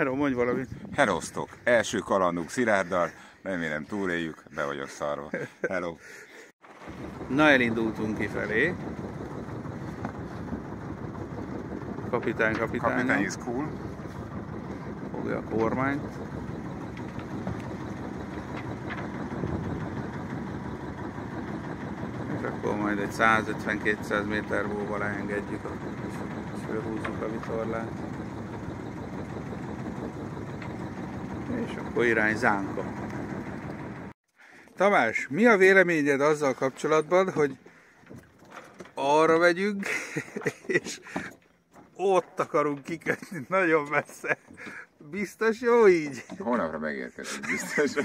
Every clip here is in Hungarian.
Hello, mondj valamit. Herosztok, első kalandunk Szilárddal, remélem túléljük, be vagyok szarva. Hello. Na, elindultunk kifelé. Kapitány, kapitány. Kapitány is cool. Fogja a kormányt. És akkor majd egy 150-200 méter múlva leengedjük, és fölhúzzuk a vitorlát. És akkor irány Zánka. Tamás, mi a véleményed azzal kapcsolatban, hogy arra megyünk, és ott akarunk kikötni nagyon messze. Biztos jó így? Holnapra megérkezünk biztos.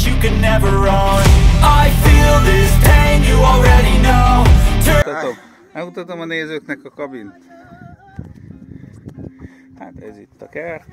that you can never own I feel this pain, you already know Mutatom, a nézőknek a kabint. Hát ez itt a kert.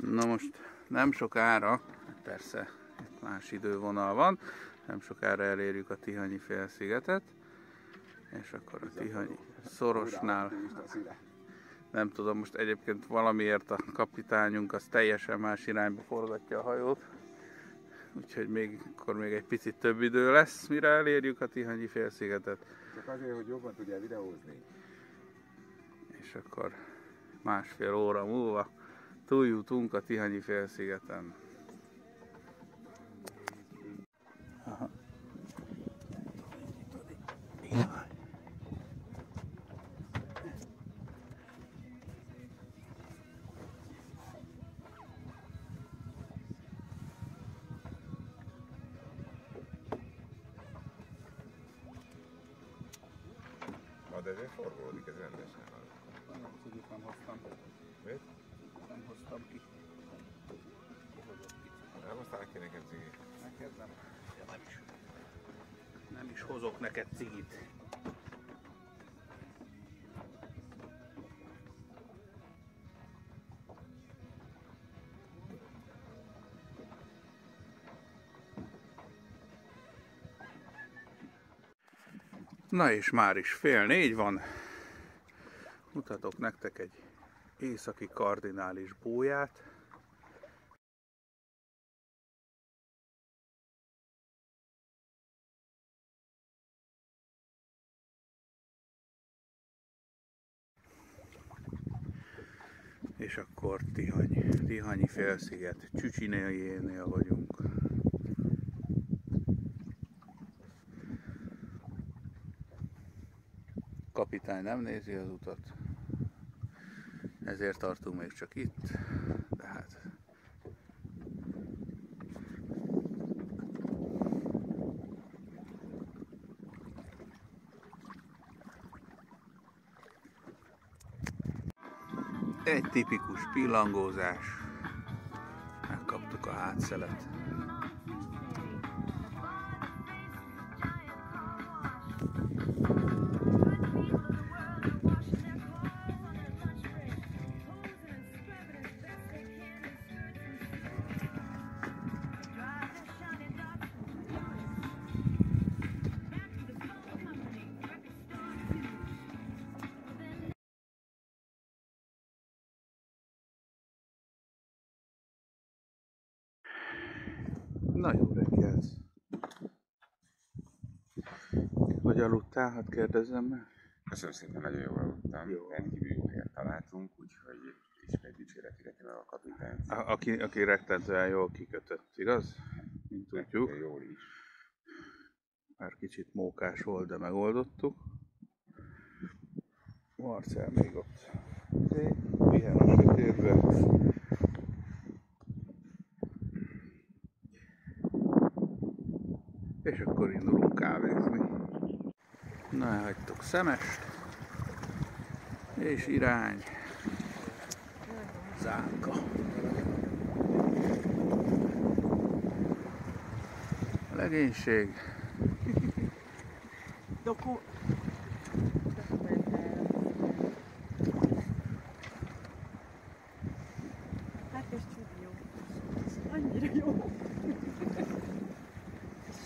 Na most nem sokára, persze itt más idővonal van, nem sokára elérjük a Tihanyi félszigetet, és akkor a Tihanyi szorosnál, nem tudom, most egyébként valamiért a kapitányunk az teljesen más irányba forgatja a hajót, úgyhogy még, akkor még egy picit több idő lesz, mire elérjük a Tihanyi félszigetet, Csak azért, hogy jobban tudjál videózni. és akkor másfél óra múlva túljutunk a Tihanyi félszigeten. Na, de ezért forgolódik, ez rendesen. Nem hoztam. Nekem cigit? Neked nem. Nem is. Nem is hozok neked cigit. Na és már is fél négy van. Mutatok nektek egy északi kardinális bóját. És akkor Tihany, Tihanyi félsziget Csücsinéjénél vagyunk. Kapitány nem nézi az utat, ezért tartunk még csak itt, Egy tipikus pillangózás. Megkaptuk a hátszelet. Na jó reggelt! Hogy aludtál? Hát kérdezzem meg. Köszönöm szépen, nagyon jól aludtam. Jó. Rendkívül jó helyet találtunk, úgyhogy ismét dicséret illeti meg a kapitányt. A- Aki, aki rettentően jól kikötött, igaz? Mint tudjuk. Jól is. Már kicsit mókás volt, de megoldottuk. Marcel még ott pihen a sötétbe. És akkor indulunk kávézni. Na, elhagytuk szemest. És irány. Zánka. Legénység. Doku... Hát ez csudi jó. Annyira jó. És ö,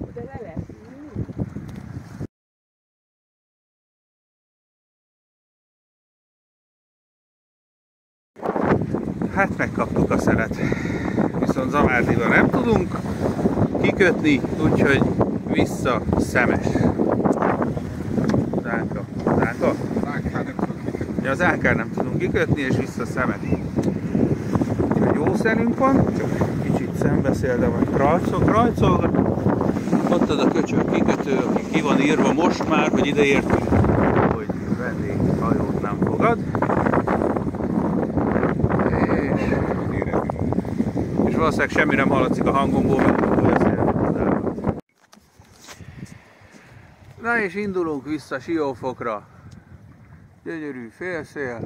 oda le lehet. Hát megkaptuk a szelet. Viszont Zamárdiba nem tudunk kikötni, úgyhogy vissza szemes. Zánka. Zánka? Ja, az nem tudunk kikötni, és vissza szemes. Úgyhogy jó szelünk van, csak kicsit szembeszél, de majd krajcol, krajcol. Ott az a köcsög kikötő, aki ki van írva most már, hogy ide értünk, hogy vendéghajót nem fogad. És és valószínűleg semmi nem hallatszik a hangomból, mert hogy Na és indulunk vissza Siófokra. Gyönyörű félszél.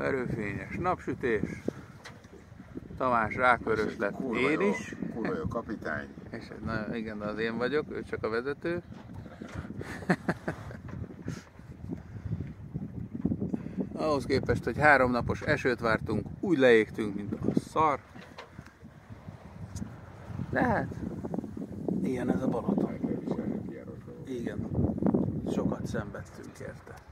Erőfényes napsütés. Tamás rákörös lett, Kurva én jó, is. Kurva jó kapitány. És na, igen, az én vagyok, ő csak a vezető. Ahhoz képest, hogy három napos esőt vártunk, úgy leégtünk, mint a szar. De hát, ilyen ez a Balaton. Igen, sokat szenvedtünk érte.